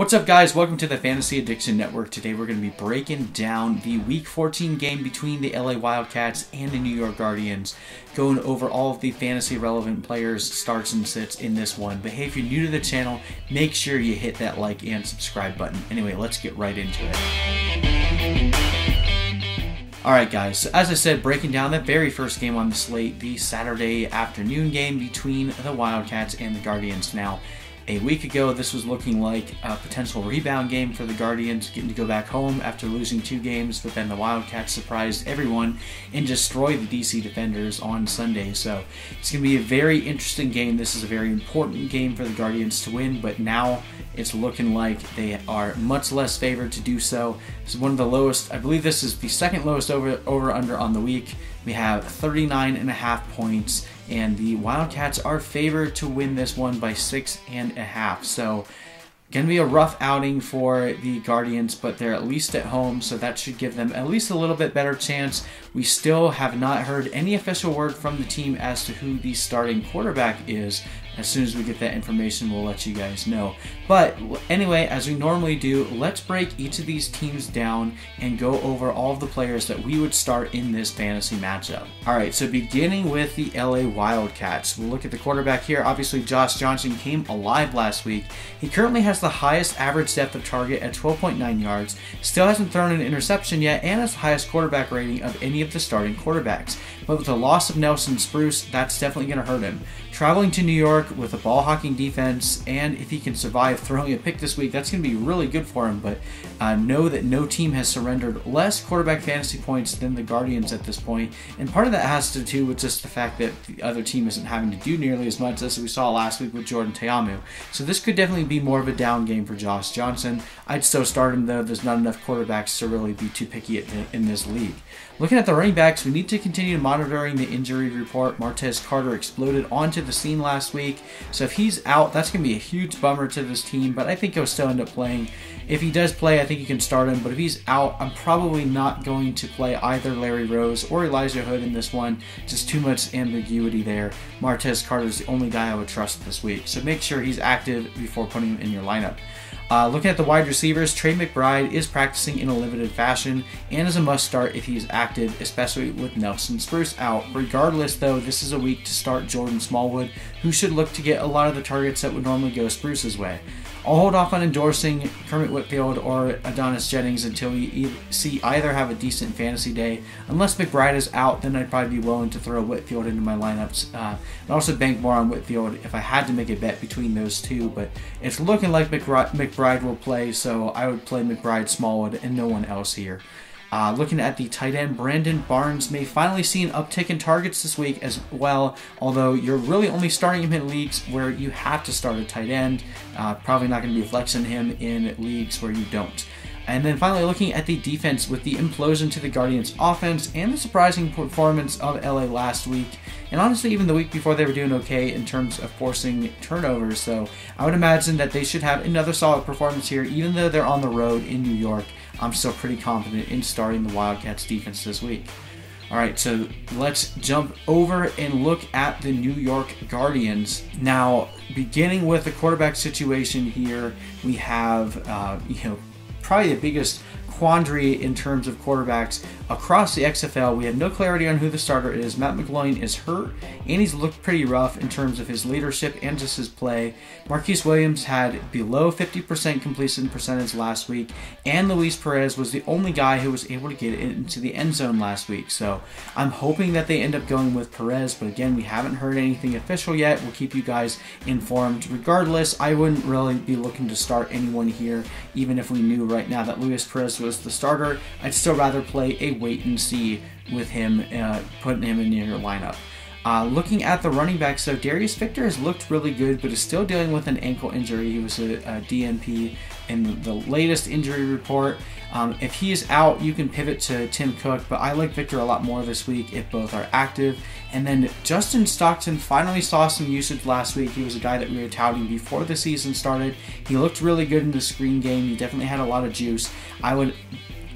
What's up, guys? Welcome to the Fantasy Addiction Network. Today we're going to be breaking down the Week 14 game between the LA Wildcats and the New York Guardians, going over all of the fantasy relevant players, starts and sits in this one. But hey, if you're new to the channel, make sure you hit that like and subscribe button. Anyway, let's get right into it. Alright guys, so as I said, breaking down the very first game on the slate, the Saturday afternoon game between the Wildcats and the Guardians. Now, a week ago, this was looking like a potential rebound game for the Guardians, getting to go back home after losing two games, but then the Wildcats surprised everyone and destroyed the DC Defenders on Sunday. So it's going to be a very interesting game. This is a very important game for the Guardians to win, but now it's looking like they are much less favored to do so. This is one of the lowest, I believe this is the second lowest over, over under on the week. We have 39 and a half points, and the Wildcats are favored to win this one by six and a half. So, going to be a rough outing for the Guardians, but they're at least at home, so that should give them at least a little bit better chance. We still have not heard any official word from the team as to who the starting quarterback is, as soon as we get that information, we'll let you guys know. But anyway, as we normally do, let's break each of these teams down and go over all of the players that we would start in this fantasy matchup. All right, so beginning with the LA Wildcats, we'll look at the quarterback here. Obviously, Josh Johnson came alive last week. He currently has the highest average depth of target at 12.9 yards, still hasn't thrown an interception yet, and has the highest quarterback rating of any of the starting quarterbacks. But with the loss of Nelson Spruce, that's definitely going to hurt him. Traveling to New York with a ball hawking defense, and if he can survive throwing a pick this week, that's going to be really good for him. But uh, know that no team has surrendered less quarterback fantasy points than the Guardians at this point, and part of that has to do with just the fact that the other team isn't having to do nearly as much as we saw last week with Jordan Ta'amu. So this could definitely be more of a down game for Josh Johnson. I'd still start him though. There's not enough quarterbacks to really be too picky in this league. Looking at the running backs, we need to continue monitoring the injury report. Martez Carter exploded onto the scene last week. So if he's out, that's going to be a huge bummer to this team, but I think he'll still end up playing. If he does play, I think you can start him, but if he's out, I'm probably not going to play either Larry Rose or Elijah Hood in this one. Just too much ambiguity there. Martez Carter's the only guy I would trust this week, so make sure he's active before putting him in your lineup. Uh, looking at the wide receivers, Tre McBride is practicing in a limited fashion and is a must start if he is active, especially with Nelson Spruce out. Regardless, though, this is a week to start Jordan Smallwood, who should look to get a lot of the targets that would normally go Spruce's way. I'll hold off on endorsing Kermit Whitfield or Adonis Jennings until we see either have a decent fantasy day. Unless McBride is out, then I'd probably be willing to throw Whitfield into my lineups. Uh, I'd also bank more on Whitfield if I had to make a bet between those two, but it's looking like McBride will play, so I would play McBride Smallwood and no one else here. Uh, looking at the tight end, Brandon Barnes may finally see an uptick in targets this week as well, although you're really only starting him in leagues where you have to start a tight end. Uh, probably not going to be flexing him in leagues where you don't. And then finally, looking at the defense with the implosion to the Guardians' offense and the surprising performance of LA last week, and honestly, even the week before, they were doing okay in terms of forcing turnovers. So I would imagine that they should have another solid performance here, even though they're on the road in New York. I'm still pretty confident in starting the Wildcats defense this week. All right, so let's jump over and look at the New York Guardians. Now, beginning with the quarterback situation here, we have, uh, you know, probably the biggest quandary in terms of quarterbacks across the XFL. We have no clarity on who the starter is. Matt McGloin is hurt, and he's looked pretty rough in terms of his leadership and just his play. Marquise Williams had below 50% completion percentage last week, and Luis Perez was the only guy who was able to get into the end zone last week. So I'm hoping that they end up going with Perez, but again, we haven't heard anything official yet. We'll keep you guys informed. Regardless, I wouldn't really be looking to start anyone here, even if we knew right now that Luis Perez was the starter, I'd still rather play a wait and see with him, uh, putting him in your lineup. Uh, looking at the running back, so Darius Victor has looked really good, but is still dealing with an ankle injury. He was a, a DNP in the latest injury report. Um, if he is out, you can pivot to Tim Cook, but I like Victor a lot more this week if both are active. And then Justin Stockton finally saw some usage last week. He was a guy that we were touting before the season started. He looked really good in the screen game. He definitely had a lot of juice. I would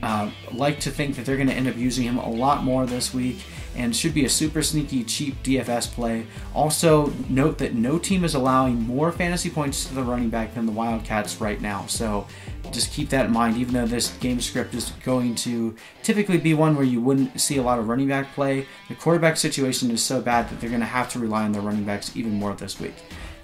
uh, like to think that they're going to end up using him a lot more this week. And should be a super sneaky, cheap DFS play. Also, note that no team is allowing more fantasy points to the running back than the Wildcats right now. So just keep that in mind, even though this game script is going to typically be one where you wouldn't see a lot of running back play, the quarterback situation is so bad that they're going to have to rely on their running backs even more this week.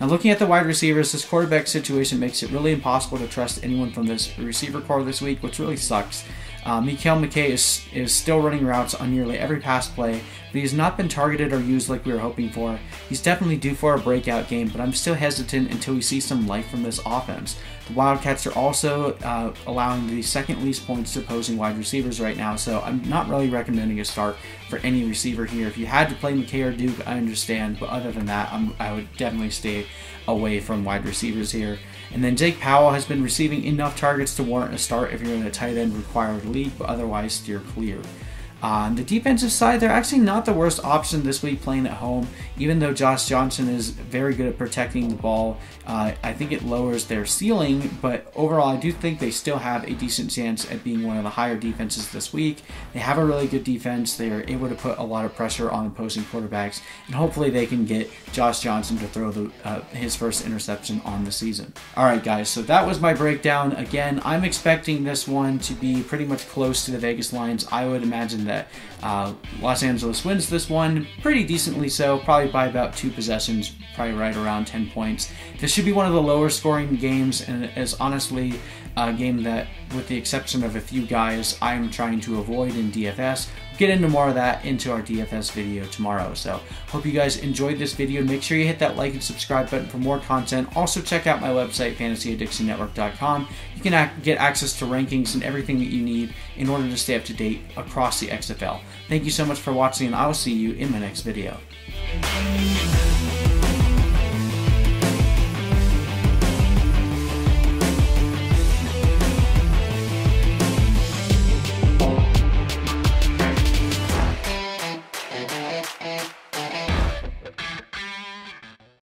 Now, looking at the wide receivers, this quarterback situation makes it really impossible to trust anyone from this receiver corps this week, which really sucks. Uh, Mekale McKay is, is still running routes on nearly every pass play, but he has not been targeted or used like we were hoping for. He's definitely due for a breakout game, but I'm still hesitant until we see some life from this offense. The Wildcats are also uh, allowing the second least points to opposing wide receivers right now, so I'm not really recommending a start for any receiver here. If you had to play McKay or Duke, I understand, but other than that, I'm, I would definitely stay away from wide receivers here. And then Jake Powell has been receiving enough targets to warrant a start if you're in a tight end required league, but otherwise steer clear. On the defensive side, they're actually not the worst option this week playing at home. Even though Josh Johnson is very good at protecting the ball, uh, I think it lowers their ceiling. But overall, I do think they still have a decent chance at being one of the higher defenses this week. They have a really good defense. They are able to put a lot of pressure on opposing quarterbacks, and hopefully they can get Josh Johnson to throw the, uh, his first interception on the season. All right, guys. So that was my breakdown. Again, I'm expecting this one to be pretty much close to the Vegas lines. I would imagine that uh, Los Angeles wins this one pretty decently so, probably by about two possessions, probably right around 10 points. This should be one of the lower scoring games and is honestly a game that, with the exception of a few guys, I'm trying to avoid in DFS. Get into more of that into our DFS video tomorrow. So, hope you guys enjoyed this video. Make sure you hit that like and subscribe button for more content. Also, check out my website, fantasyaddictionnetwork.com. You can get access to rankings and everything that you need in order to stay up to date across the XFL. Thank you so much for watching, and I will see you in my next video.